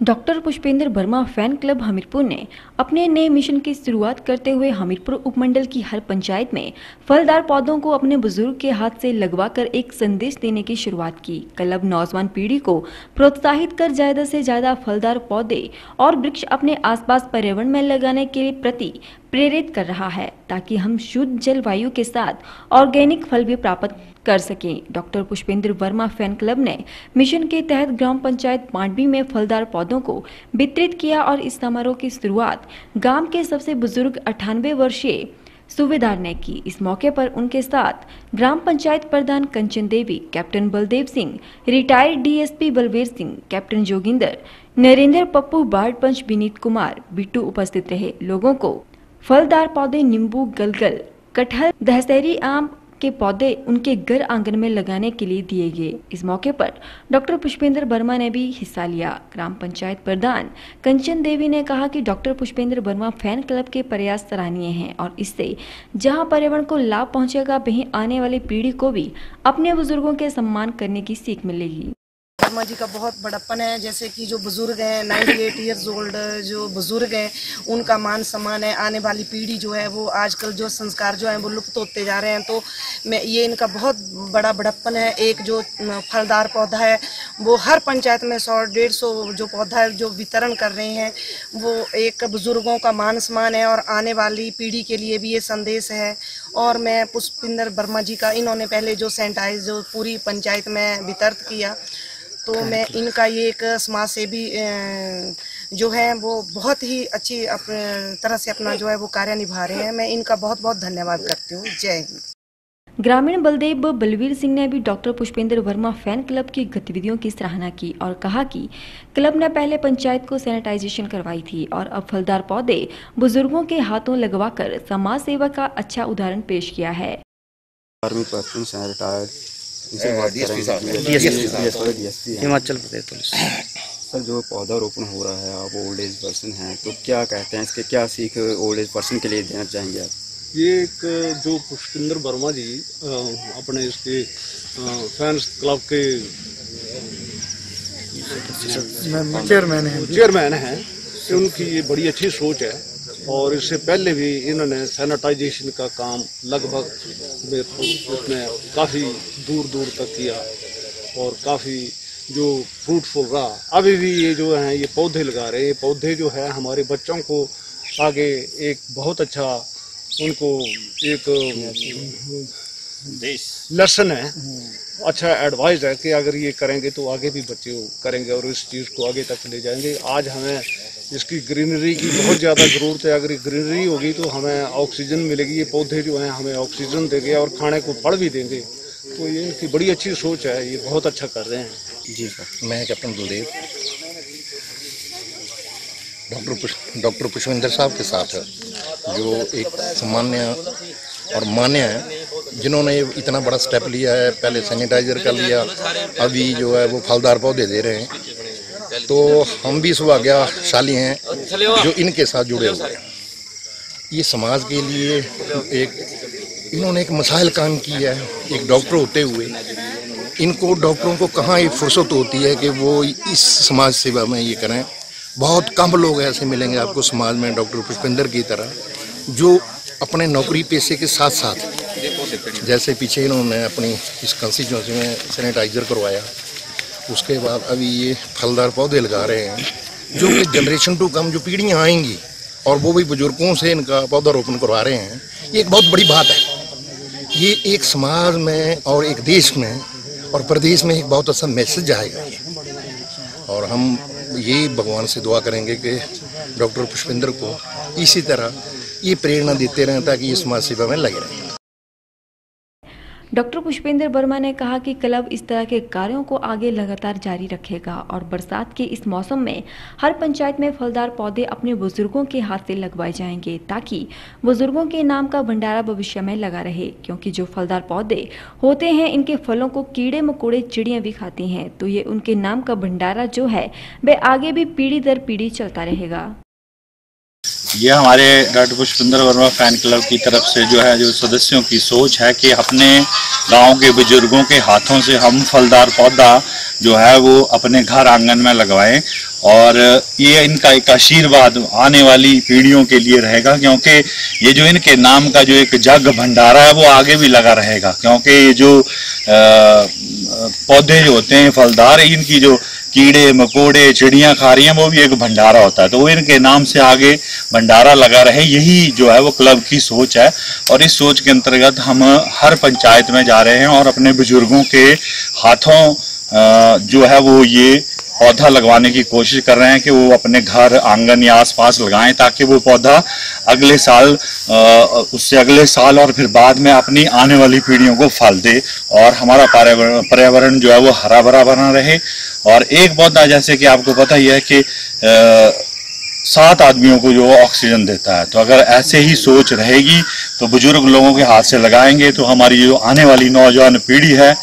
Doctor Pushpendra Verma fan club Hamirpur ने अपने नए मिशन की शुरुआत करते हुए हमीरपुर उपमंडल की हर पंचायत में फलदार पौधों को अपने बुज़ुर्ग के हाथ से लगवाकर एक संदेश देने की शुरुआत की। क्लब नौजवान पीढ़ी को प्रोत्साहित कर ज़्यादा से ज़्यादा फलदार पौधे और वृक्ष अपने आसपास पर्यावरण में लगाने के प्रति प्रेरित कर रहा है ताकि हम शुद्ध जलवायु के साथ ऑर्गेनिक फल भी प्राप्त कर सकें। Doctor Pushpendra Verma fan club ने मिशन के तहत ग्राम पंचायत पांडवी में फलदार पौधों को वितरित किया और इस समारोह की शुरुआत गाँव के सबसे बुज़ुर्ग अठानवे वर्षीय सूबेदार ने की। इस मौके पर उनके साथ ग्राम पंचायत प्रधान Kanchan Devi, captain Baldev Singh, retired DSP Balveer Singh, captain Joginder, Narendra Pappu, ward पंच विनीत कुमार, बिट्टू उपस्थित रहे। लोगों को फलदार पौधे, नींबू, गलगल, कटहल दहसरी आम के पौधे उनके घर आँगन में लगाने के लिए दिए गए। इस मौके पर डॉक्टर पुष्पेंद्र वर्मा ने भी हिस्सा लिया। ग्राम पंचायत प्रधान कंचन देवी ने कहा कि doctor Pushpendra Verma fan club के प्रयास सराहनीय हैं और इससे जहाँ पर्यावरण को लाभ पहुंचेगा, वहीं आने वाली पीढ़ी को भी अपने बुज़ुर्गों के सम्मान करने की सीख मिलेगी। शर्मा जी का बहुत बड़प्पन है, जैसे कि जो बुज़ुर्ग हैं 98 एट ईयर्स ओल्ड जो बुज़ुर्ग हैं, उनका मान सम्मान है। आने वाली पीढ़ी जो है, वो आजकल जो संस्कार जो हैं, वो लुप्त होते जा रहे हैं। तो मैं, ये इनका बहुत बड़ा बड़प्पन है। एक जो फलदार पौधा है, वो हर पंचायत में सौ, डेढ़ सौ जो पौधा है जो वितरण कर रहे हैं, वो एक बुज़ुर्गों का मान सम्मान है और आने वाली पीढ़ी के लिए भी ये संदेश है। और मैं पुष्पिंदर वर्मा जी का, इन्होंने पहले जो सैनिटाइज जो पूरी पंचायत में वितरित किया तो मैं इनका ये एक समाज सेवी जो है वो बहुत ही अच्छी तरह से अपना जो है वो कार्य निभा रहे हैं। मैं इनका बहुत बहुत धन्यवाद करती हूँ। जय हिंद। ग्रामीण बलदेव बलवीर सिंह ने भी doctor Pushpendra Verma fan club की गतिविधियों की सराहना की और कहा कि क्लब ने पहले पंचायत को सैनिटाइजेशन करवाई थी और अब फलदार पौधे बुज़ुर्गों के हाथों लगवाकर समाज सेवा का अच्छा उदाहरण पेश किया है। हिमाचल प्रदेश पुलिस। सर जो पौधा रोपण हो रहा है आप ओल्ड एज पर्सन हैं तो क्या कहते हैं इसके क्या सीख ओल्ड एज पर्सन के लिए देना चाहेंगे आप? ये एक जो पुष्पिंदर वर्मा जी अपने इसके फैंस क्लब के चेयरमैन हैं। चेयरमैन हैं। उनकी ये बड़ी अच्छी सोच है। और इससे पहले भी इन्होंने सैनिटाइजेशन का काम लगभग उसमें काफ़ी दूर दूर तक किया और काफ़ी जो फ्रूटफुल रहा। अभी भी ये जो है, ये पौधे लगा रहे हैं। ये पौधे जो है, हमारे बच्चों को आगे एक बहुत अच्छा उनको एक लेसन है। अच्छा एडवाइस है कि अगर ये करेंगे तो आगे भी बच्चे करेंगे और इस चीज़ को आगे तक ले जाएँगे। आज हमें इसकी ग्रीनरी की बहुत ज़्यादा ज़रूरत है। अगर ग्रीनरी होगी तो हमें ऑक्सीजन मिलेगी। ये पौधे जो हैं हमें ऑक्सीजन देंगे और खाने को फल भी देंगे। तो ये इनकी बड़ी अच्छी सोच है। ये बहुत अच्छा कर रहे हैं। जी सर। मैं captain Baldev doctor doctor Pushpendra साहब के साथ जो एक सामान्य और मान्य है। जिन्होंने इतना बड़ा स्टेप लिया है, पहले सैनिटाइजर कर लिया, अभी जो है वो फलदार पौधे दे रहे हैं। तो हम भी सौभाग्यशाली हैं जो इनके साथ जुड़े हुए हैं। ये समाज के लिए एक, इन्होंने एक मसाइल काम किया है, एक डॉक्टर होते हुए। इनको डॉक्टरों को कहाँ एक फुर्सत होती है कि वो इस समाज सेवा में ये करें? बहुत कम लोग ऐसे मिलेंगे आपको समाज में डॉक्टर पुष्पेंद्र की तरह, जो अपने नौकरी पेशे के साथ साथ जैसे पीछे इन्होंने अपनी इस कंस्टिट्यूंसी में सैनिटाइजर करवाया, उसके बाद अभी ये फलदार पौधे लगा रहे हैं, जो कि जनरेशन टू कम, जो पीढ़ियाँ आएँगी, और वो भी बुज़ुर्गों से इनका पौधारोपण करवा रहे हैं, ये एक बहुत बड़ी बात है। ये एक समाज में और एक देश में और प्रदेश में एक बहुत अच्छा मैसेज आएगा। ये और हम ये भगवान से दुआ करेंगे कि डॉक्टर पुष्पेंद्र को इसी तरह ये प्रेरणा देते रहें ताकि ये समाज सेवा में लगे रहें। डॉक्टर पुष्पेंद्र वर्मा ने कहा कि क्लब इस तरह के कार्यों को आगे लगातार जारी रखेगा और बरसात के इस मौसम में हर पंचायत में फलदार पौधे अपने बुज़ुर्गों के हाथ से लगवाए जाएँगे ताकि बुज़ुर्गों के नाम का भंडारा भविष्य में लगा रहे। क्योंकि जो फलदार पौधे होते हैं, इनके फलों को कीड़े मकोड़े चिड़ियाँ भी खाती हैं तो ये उनके नाम का भंडारा जो है वह आगे भी पीढ़ी दर पीढ़ी चलता रहेगा। ये हमारे doctor Pushpinder Verma fan club की तरफ़ से जो है, जो सदस्यों की सोच है कि अपने गाँव के बुज़ुर्गों के हाथों से हम फलदार पौधा जो है, वो अपने घर आँगन में लगवाएँ और ये इनका एक आशीर्वाद आने वाली पीढ़ियों के लिए रहेगा क्योंकि ये जो इनके नाम का जो एक जग भंडारा है, वो आगे भी लगा रहेगा क्योंकि ये जो पौधे जो होते हैं, फलदार, इनकी जो कीड़े, मकोड़े, चिड़िया खा रही हैं वो भी एक भंडारा होता है। तो वो इनके नाम से आगे भंडारा लगा रहे। यही जो है वो क्लब की सोच है और इस सोच के अंतर्गत हम हर पंचायत में जा रहे हैं और अपने बुज़ुर्गों के हाथों जो है वो ये पौधा लगवाने की कोशिश कर रहे हैं कि वो अपने घर, आँगन या आसपास लगाएँ ताकि वो पौधा अगले साल उससे अगले साल और फिर बाद में अपनी आने वाली पीढ़ियों को फल दे और हमारा पर्यावरण जो है वो हरा भरा बना रहे। और एक पौधा जैसे कि आपको पता ही है कि सात आदमियों को जो ऑक्सीजन देता है। तो अगर ऐसे ही सोच रहेगी तो बुज़ुर्ग लोगों के हाथ से लगाएँगे तो हमारी जो आने वाली नौजवान पीढ़ी है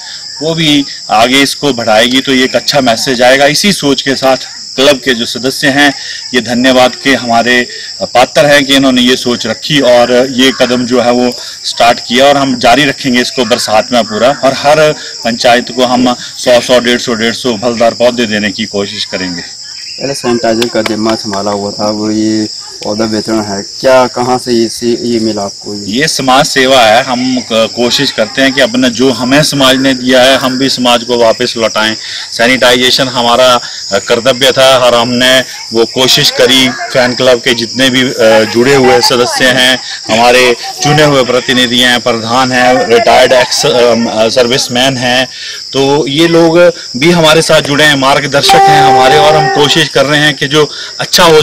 वो भी आगे इसको बढ़ाएगी तो ये एक अच्छा मैसेज आएगा। इसी सोच के साथ क्लब के जो सदस्य हैं, ये धन्यवाद के हमारे पात्र हैं कि इन्होंने ये सोच रखी और ये कदम जो है वो स्टार्ट किया और हम जारी रखेंगे इसको बरसात में पूरा। और हर पंचायत को हम सौ सौ, डेढ़ सौ डेढ़ सौ फलदार पौधे देने की कोशिश करेंगे। पहले सैनिटाइजर का जिम्मा संभाला हुआ था, वो ये पौधा वितरण है। क्या कहाँ से ये ये मिला आपको ये? ये समाज सेवा है। हम कोशिश करते हैं कि अपना जो हमें समाज ने दिया है, हम भी समाज को वापस लौटाएँ। सैनिटाइजेशन हमारा कर्तव्य था और हमने वो कोशिश करी। फ़ैन क्लब के जितने भी जुड़े हुए सदस्य हैं, हमारे चुने हुए प्रतिनिधि हैं, प्रधान हैं रिटायर्ड एक्स सर्विस मैन हैं। तो ये लोग भी हमारे साथ जुड़े हैं, मार्गदर्शक हैं हमारे और हम कोशिश कर रहे हैं कि जो अच्छा हो